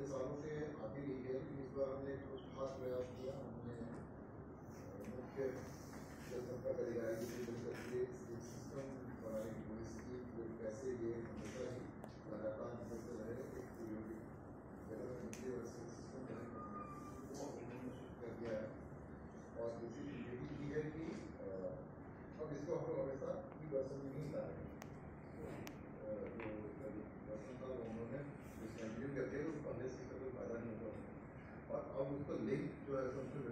पिछले सालों से आती रही है, लेकिन इस बार हमने कुछ खास प्रयास किया। हमने मुख्य जल संपर्क अधिकारी से मिलकर के सिस्टम बनाने की कोशिश की जो पैसे ये हमेशा ही लगातार निकलते रहे सिस्टम कर दिया है। और दूसरी ये भी की है कि अब इसको हम हमेशा ई अब उसका लिंक जो है सबसे